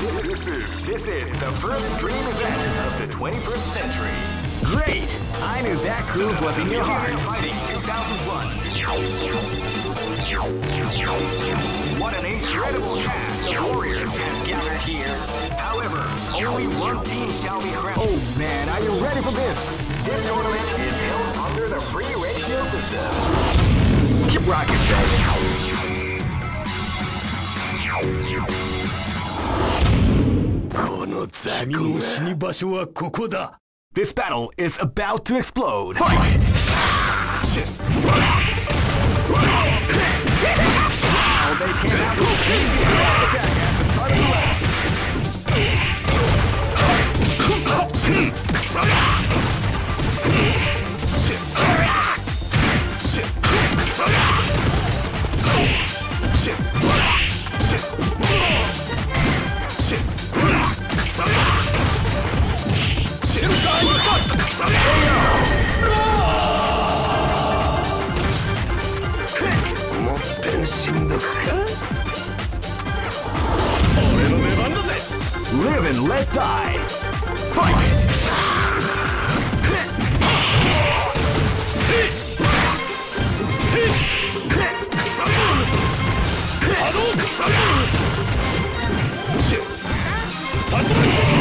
This is this is the first dream event of the 21st century. Great! I knew that groove was in your heart. Fighting 2001. What an incredible cast of warriors has gathered here. However, only one team shall be crowned. Oh man, are you ready for this? This tournament is held under the free ratio system. Keep rocking, baby. この雑魚が死に場所はここだ This battle is about to explode. Fight! Now they came out 俺の出番だぜ Live and let die. Fight! “千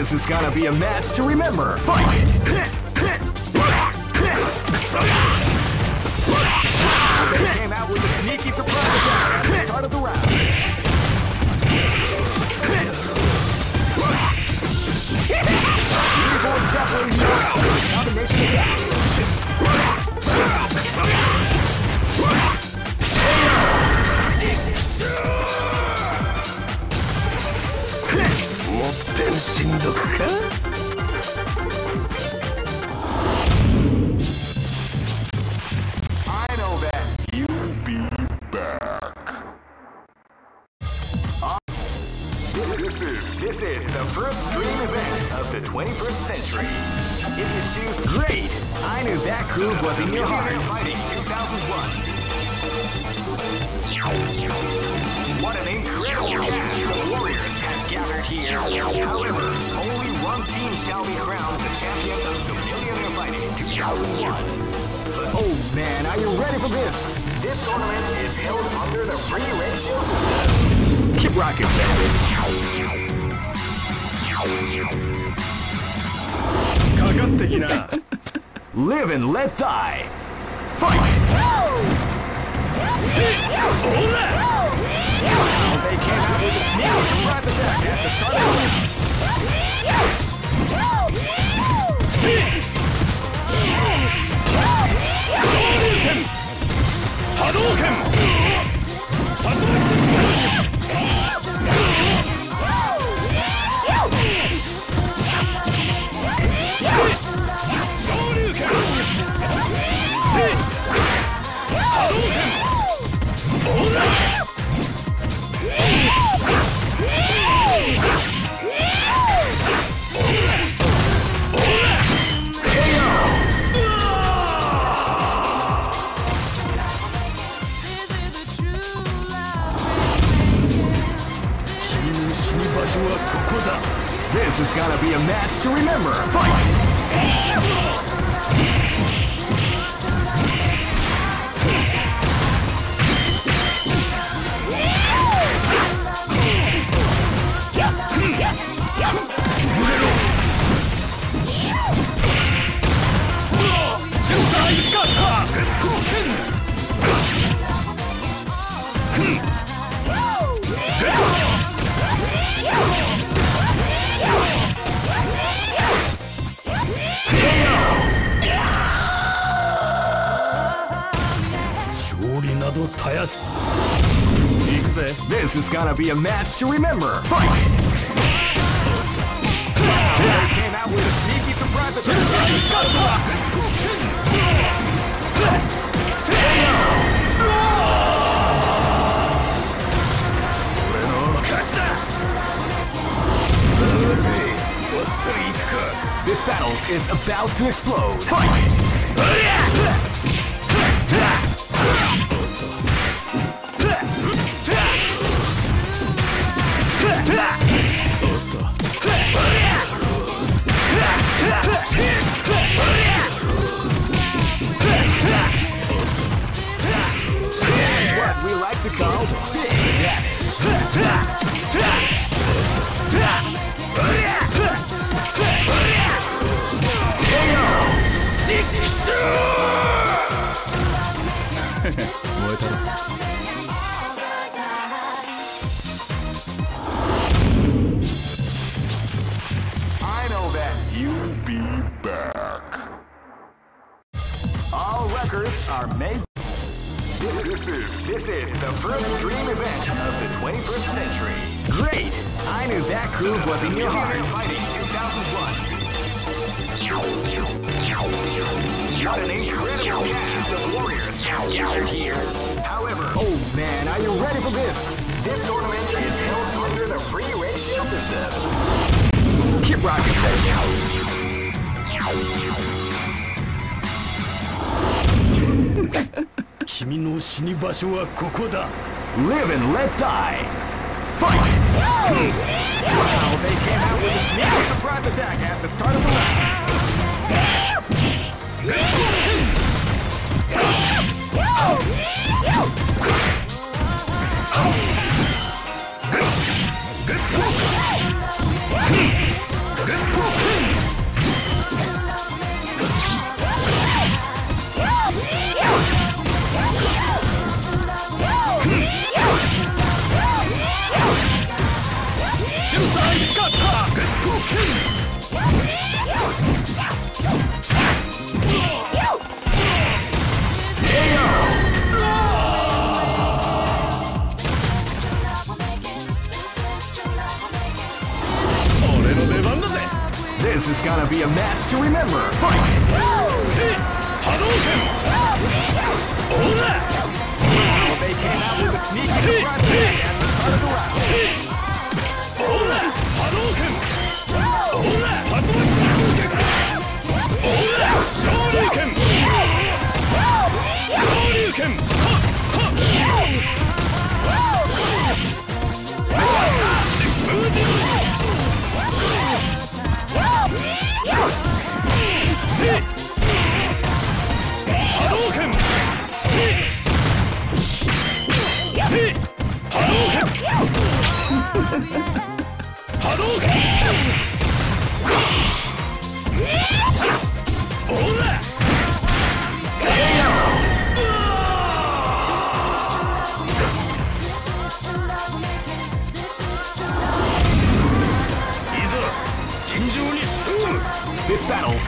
This is gonna be a match to remember. Fight! Came out with a sneaky surprise どくか And let die. Fight! They came out with a attack at the start of the “ be a match to remember. ここだ Live and let die. a match to remember. Fight! Hadouken! Oda! Well, they came out with a sneaky surprise at the start of the round.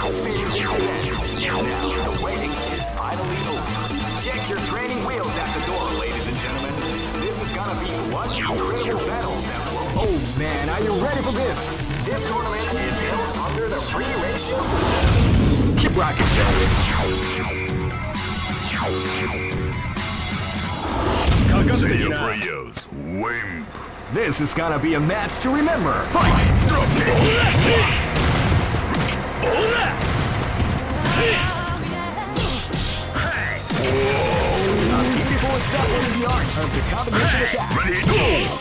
This is gonna be one incredible battle that will... Oh man, are you ready for this? This tournament is held under the free ratio system. Keep rocking, wimp. This is gonna be a match to remember. Fight! In the art of the combination attack. Ready, go.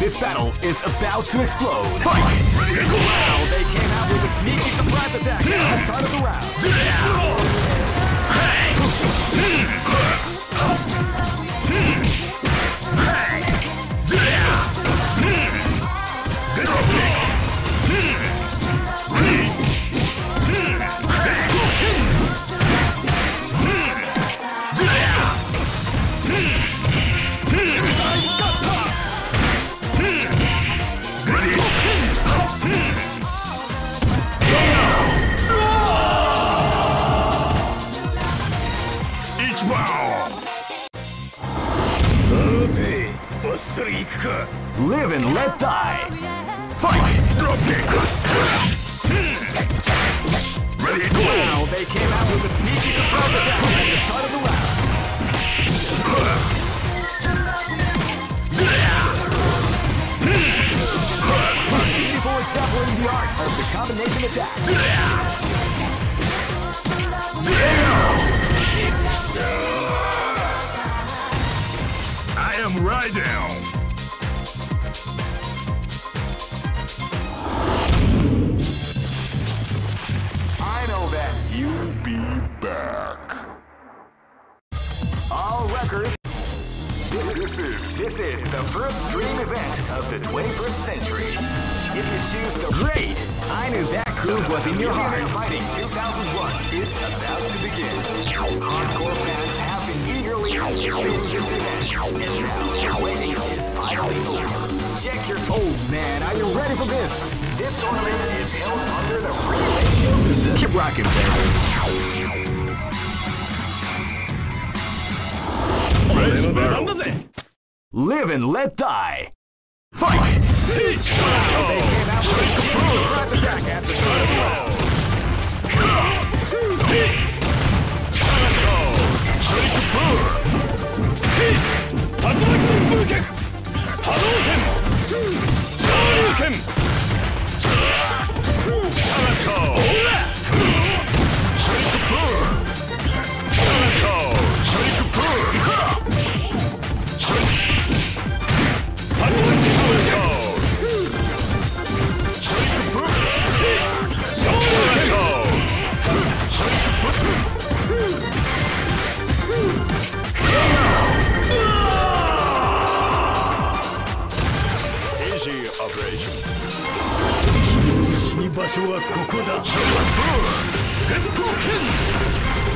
This battle is about to explode. Fight! Ready, go. They came out with a sneaky surprise attack at the start of the round. Drop Live and let die. Fight! Drop and let die.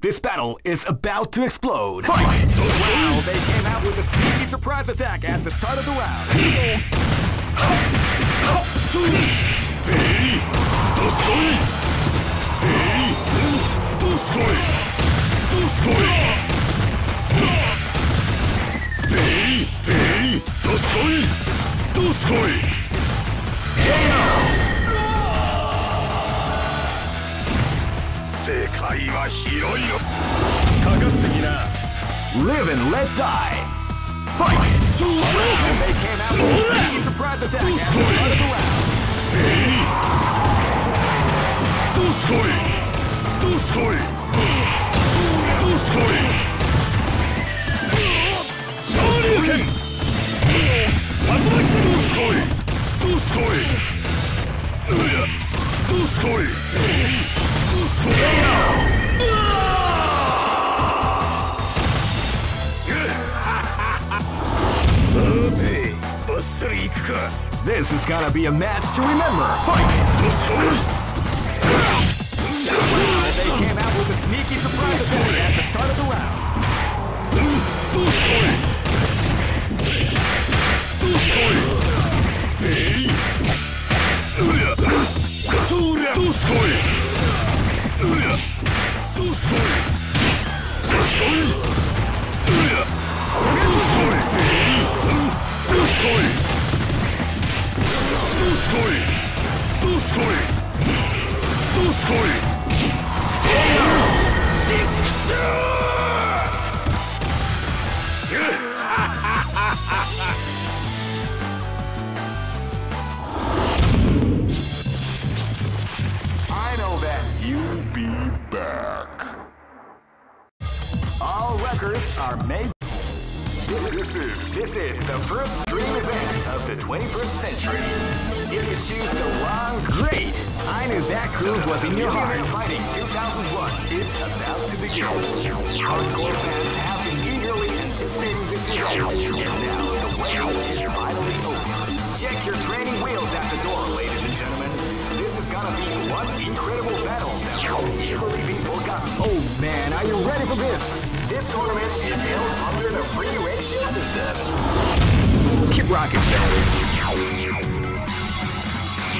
This battle is about to explode. Fight! Wow, they came out with a sneaky surprise attack at the start of the round. Very, very, very, live and let die. Fight! And they came out with a surprise attack after the start of the round. Destroy! Destroy! Destroy! Shocker! This is gonna be a match to remember! Fight! They came out with a sneaky surprise at the start of the round story! Two story! I know that you'll be back. All records are made. This is, this is the first dream event of the 21st century. If you choose the wrong, great. I knew that groove was in your heart. Fighting 2001 is about to begin. Hardcore fans have been eagerly anticipating this event, now the wait is finally over. Check your training wheels at the door, ladies and gentlemen. This is gonna be one incredible battle that won't easily be forgotten. Oh man, are you ready for this? This tournament is held under the free ratio system. Keep rocking, Joe.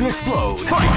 to explode. Fight!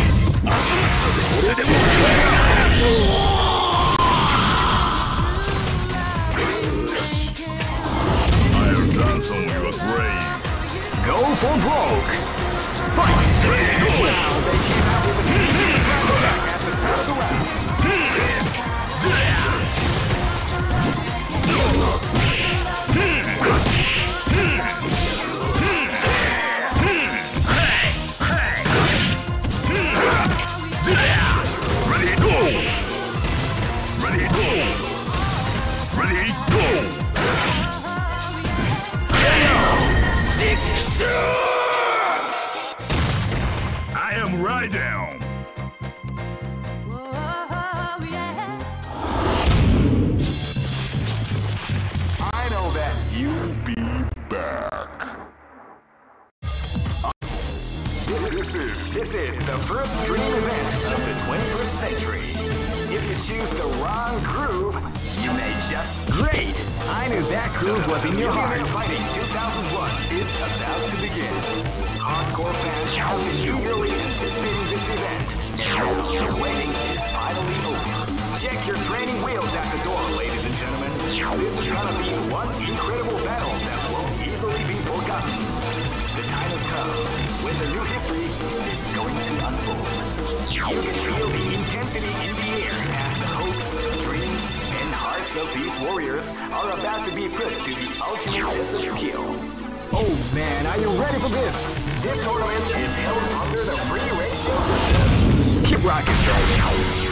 I am right down. Oh, I know that you'll be back. This is this is the first dream event of the 21st century. If you choose the wrong groove, you may just great. I knew that groove was in your heart. Fighting 2001 is about to begin. Hardcore fans have been eagerly waiting is finally over. Check your training wheels at the door, ladies and gentlemen. This is gonna be one incredible battle that won't easily be forgotten. The time has come when the new history is going to unfold. You can feel the intensity in the air as the hopes, dreams, and hearts of these warriors are about to be put to the ultimate test of skill. Oh man, are you ready for this? This tournament is held under the free ratio system. Keep rocking, baby.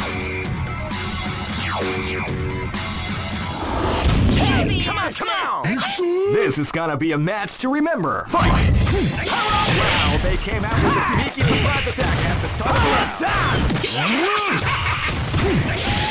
Come on, come on! This is gonna be a match to remember. Fight! Wow, they came out with a sneaky surprise attack at the of the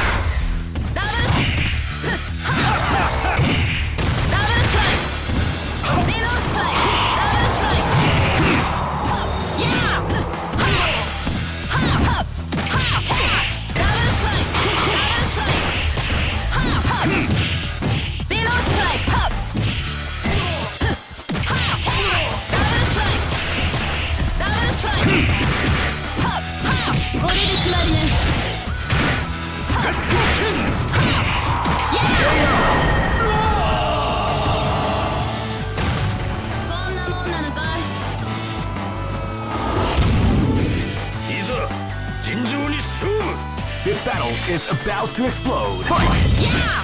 battle is about to explode. Fight! Yeah!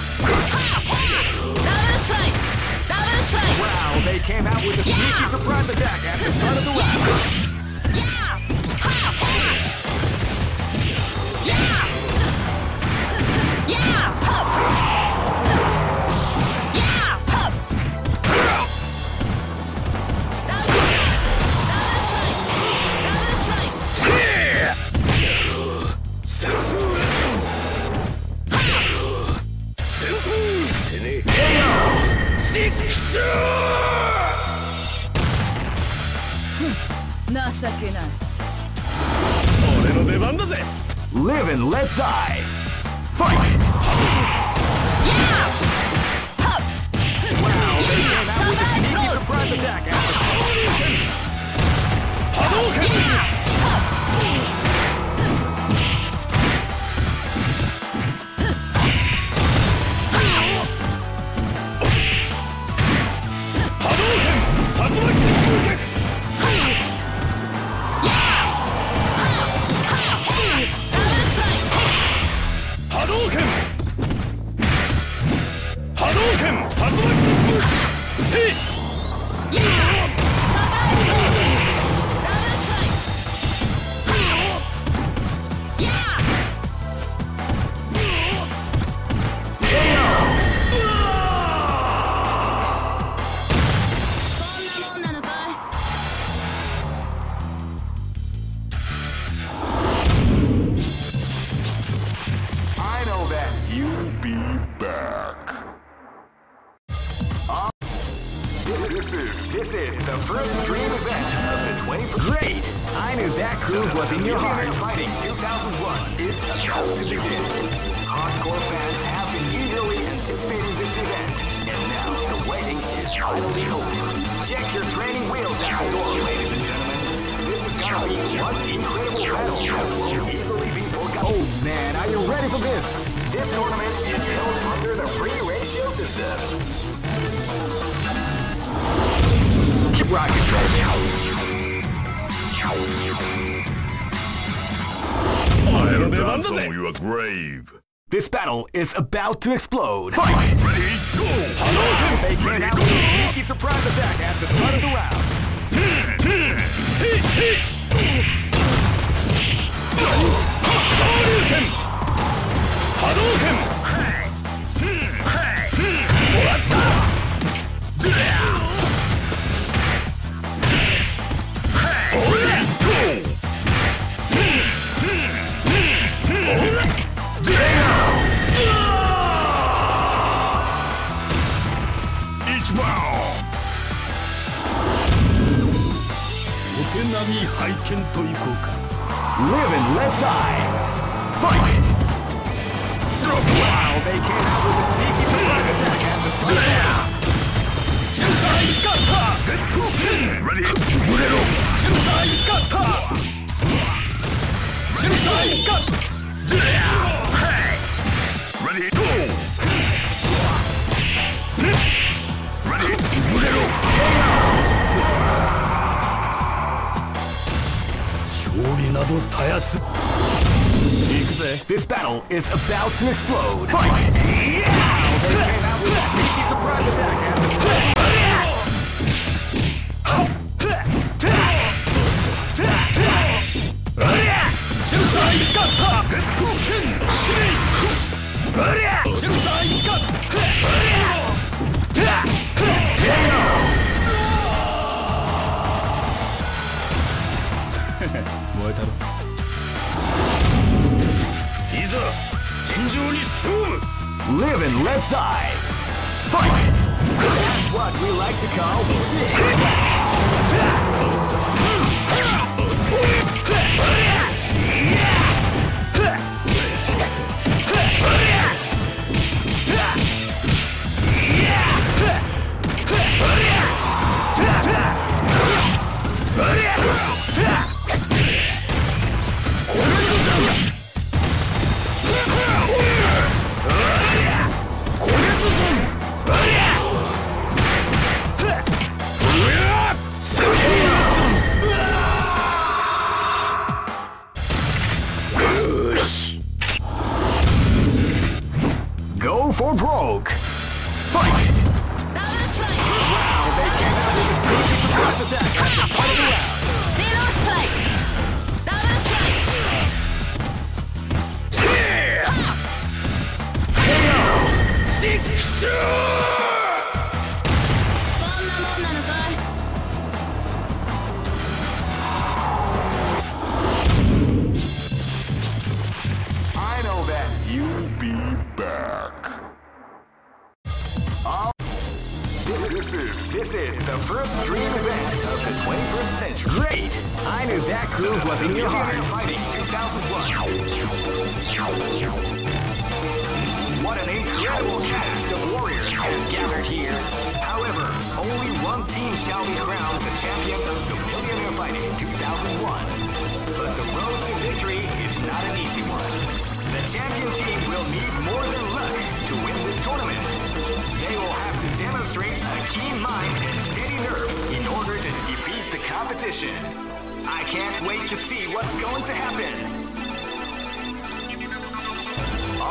Ravenous Strike! Ravenous Strike! Wow, they came out with a yeah! surprise attack at the start of the round. Yeah! Yeah! Yeah! Yeah! yeah! 情けない俺の出番だぜ Live and let die Fight! Yeah! Sunrise Rose! Hadouken! Yeah!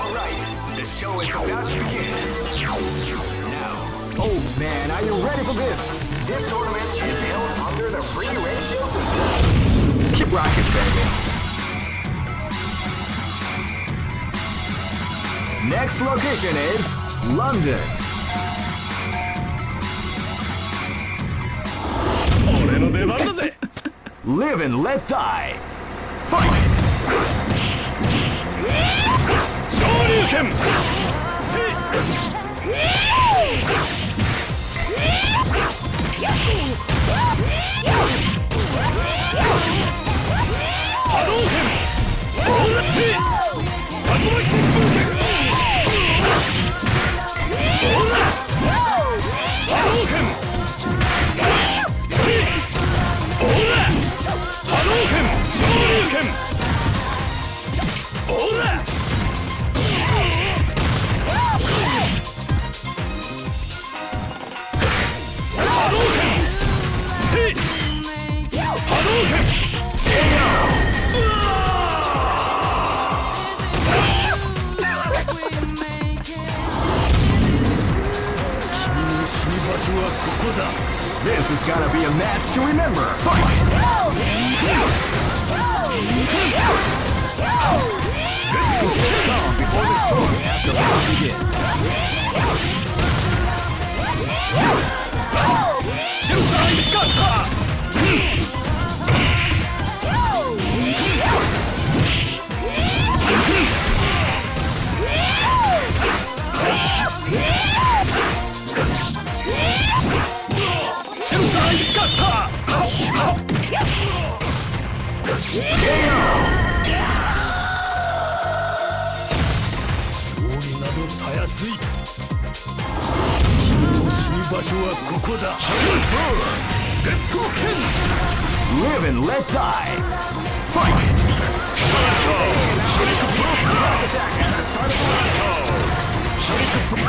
All right, the show is about to begin. Now. Oh man, are you ready for this? This tournament is held under the free ratio system. Keep rocking, baby. Next location is London. Live and let die. Shoryuken! This is gonna be a match to remember. Fight! Before the storm after begins. 装備などたやすい君の死に場所はここだレッドケン Live and let die Fight Shuriken Boom Shuriken Boom Shuriken Boom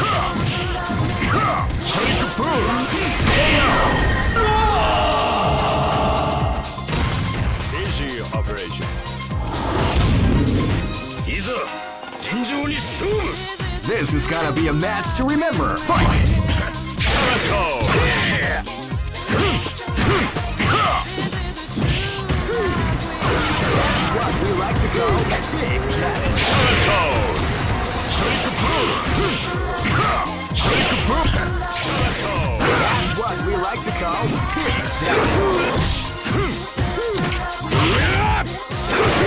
Shuriken Boom KO operation. This is gonna be a match to remember. Fight! What we like to call big challenge. What we like to call big. Oh!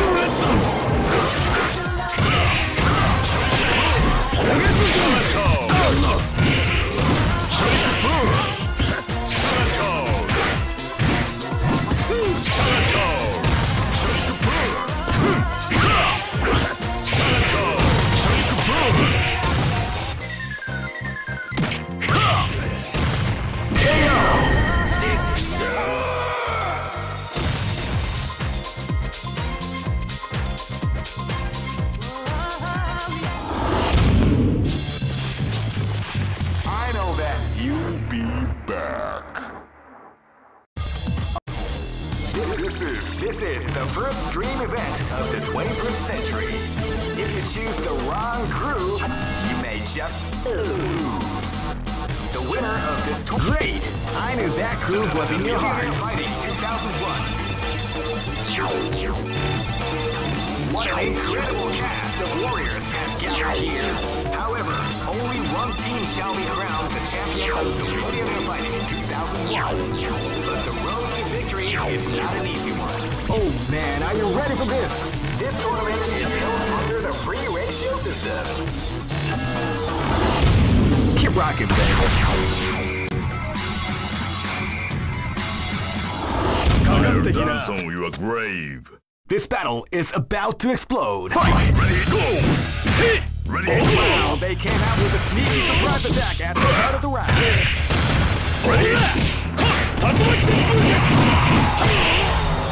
This is the first dream event of the 21st century. If you choose the wrong groove, you may just lose. The winner of this. Great! I knew that groove was in your heart. Fighting 2001. What an incredible cast of warriors has gathered here. However, only one team shall be crowned the champion of the Millionaire Fighting 2001. But the road to victory is not an easy one. Oh man, are you ready for this? This tournament is held under the free ratio system. Keep rocking, baby. Dance on your grave. This battle is about to explode. Fight! Ready, go! Hit! Ready, Oh, go! wow, they came out with a sneaky surprise attack at the start of the round. Ready? Tatsumaki Senpuken! Shoryuken! Drop kick! Ready,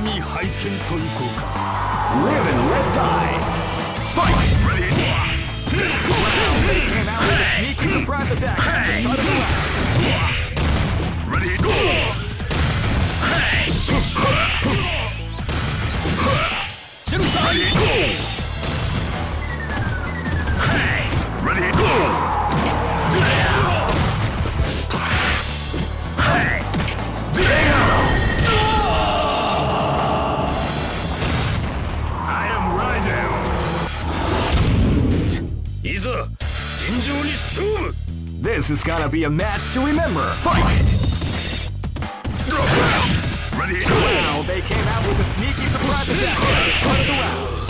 お手並み拝見といこうか Live and let die. Gonna be a match to remember. Fight! Ready? Wow, they came out with a sneaky surprise attack. At the start of the round.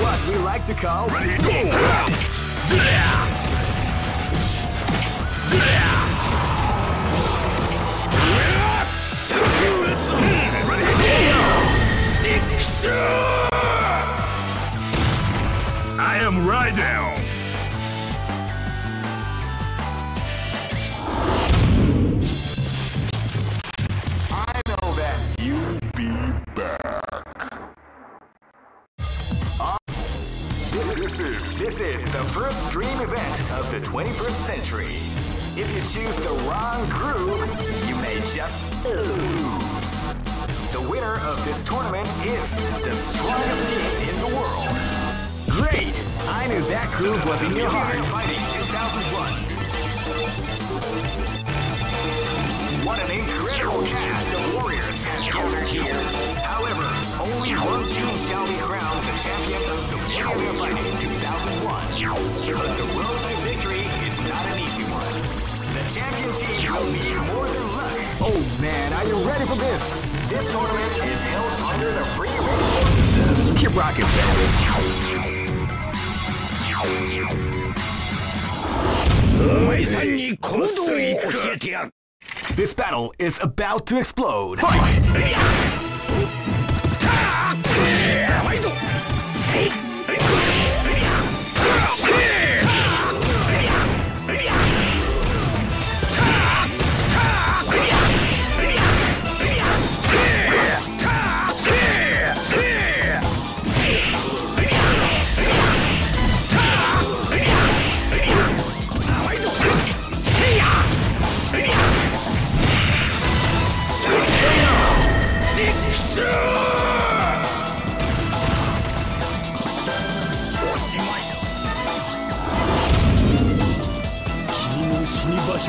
What we like to call? Ready? Go I shall be crowned the champion of the Warrior Fighting 2001. But the road to victory is not an easy one. The champion team will need more than luck. Oh man, are you ready for this? This tournament is held under the free ratio system. Keep rocking, baby. This battle is about to explode. Fight! Fight. やばいぞ。せい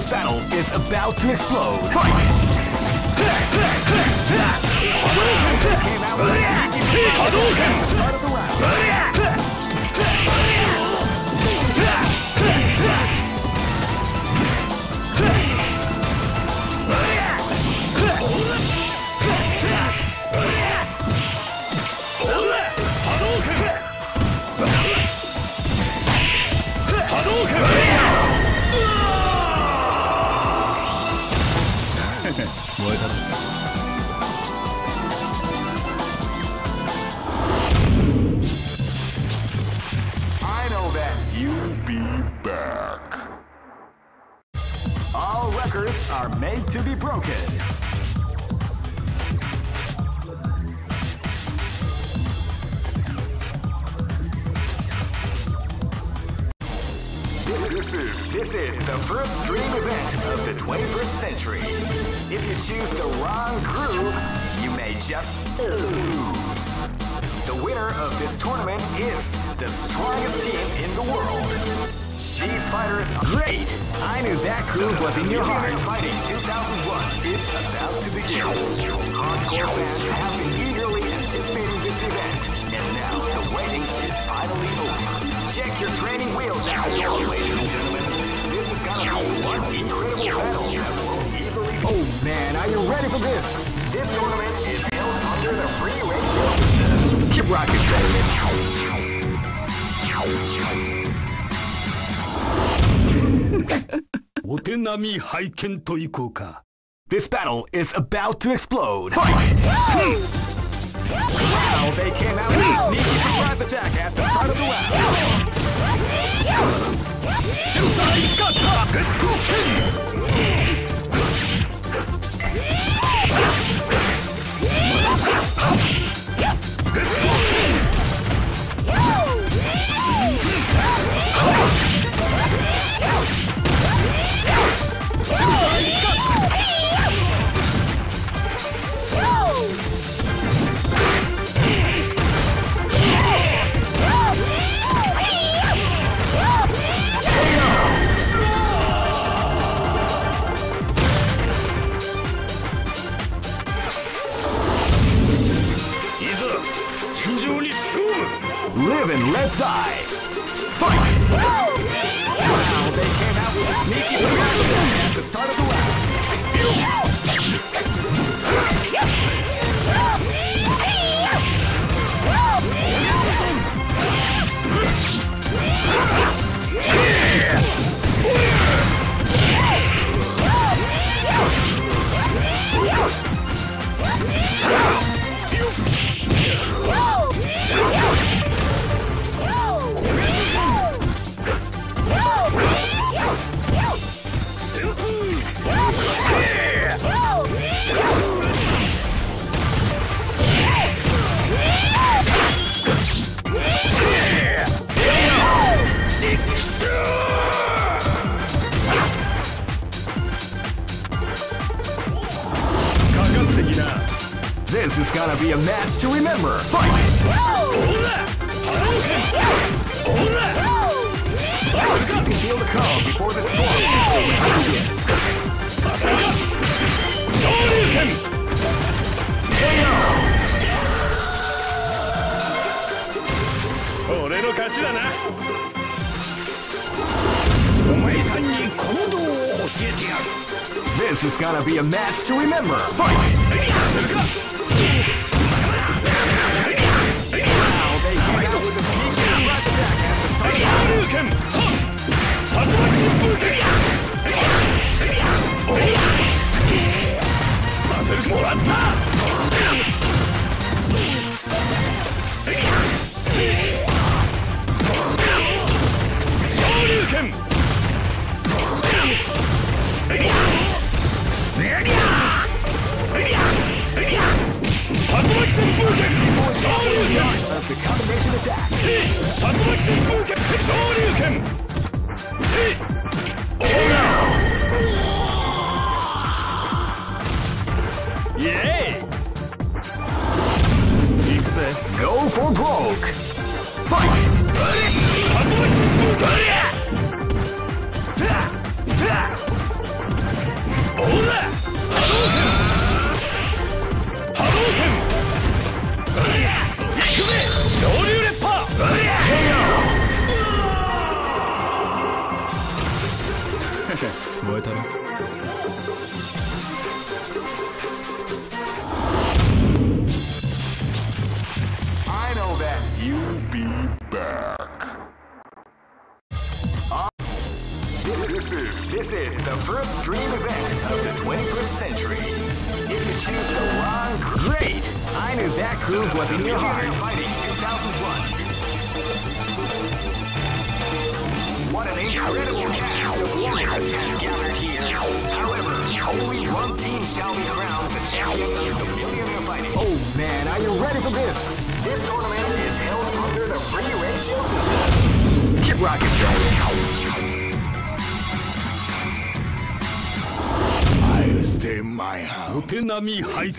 This battle is about to explode. Fight! Came out broken. This is this is the first dream event of the 21st century. If you choose the wrong groove, you may just lose. The winner of this tournament is the strongest team in the world. The first. Great! I knew that groove was in your heart. Fighting 2001 is about to begin. Hardcore fans have been eagerly anticipating this event, and now the waiting is finally over. Check your training wheels out, ladies and gentlemen. This is gonna be one incredible battle that will easily. Oh man, are you ready for this? This tournament is held under the free ratio system. Keep rocking, baby. お手並み拝見といこうか This battle is about to explode. Fight! Wow, they came out with a sneaky surprise attack at the start of the round. い and let die. Fight! Wow, they came out with a sneaky at the start of the round. is gonna be a match to remember. Fight! ほら You can feel the calm before the storm. させるか昇竜拳 俺の勝ちだなお前さんにこの道を教えてやる This is gonna be a match to remember. Fight! もらった。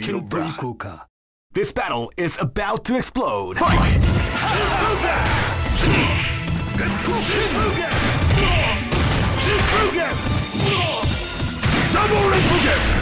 Kyobra. This battle is about to explode. Fight! Shifugan! Shifugan! Shifugan! Double Rinfugan!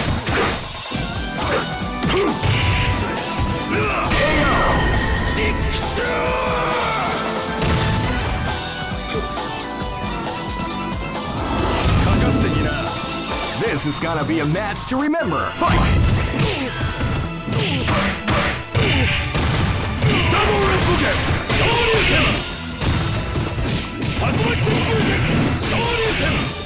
This is gonna be a match to remember. Fight! Double Rinpoche! Shoryuken! Tatsumatsu Rinpoche! Shoryuken!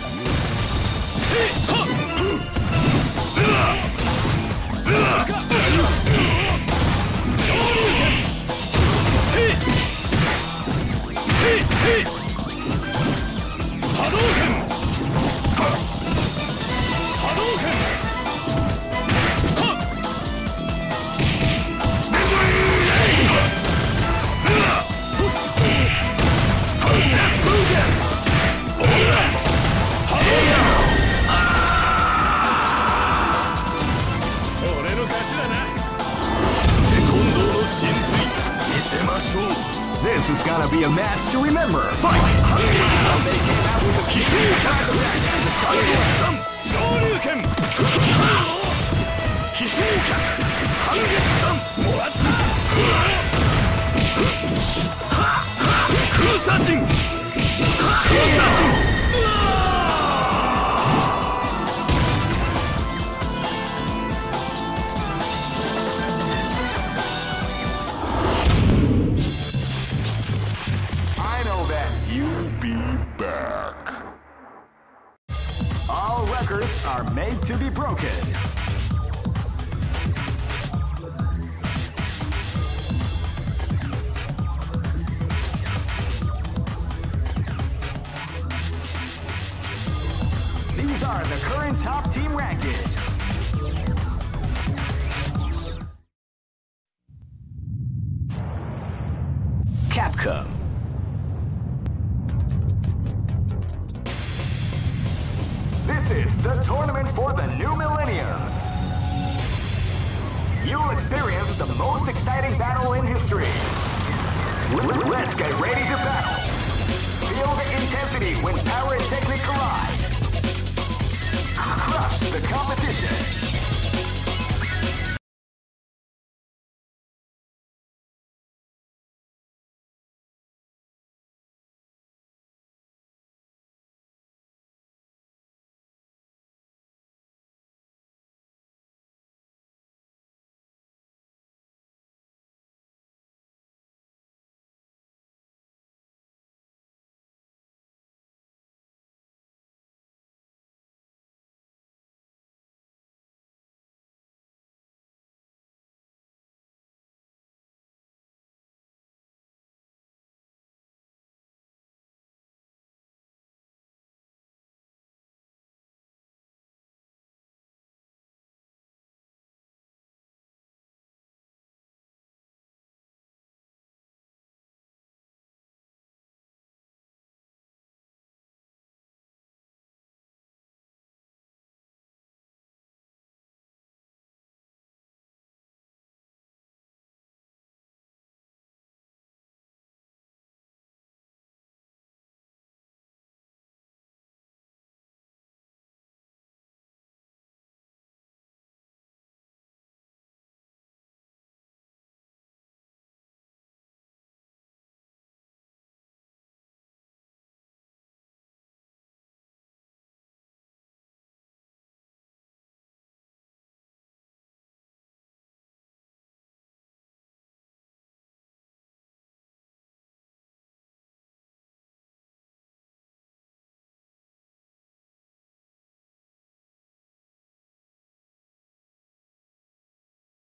fast to remember.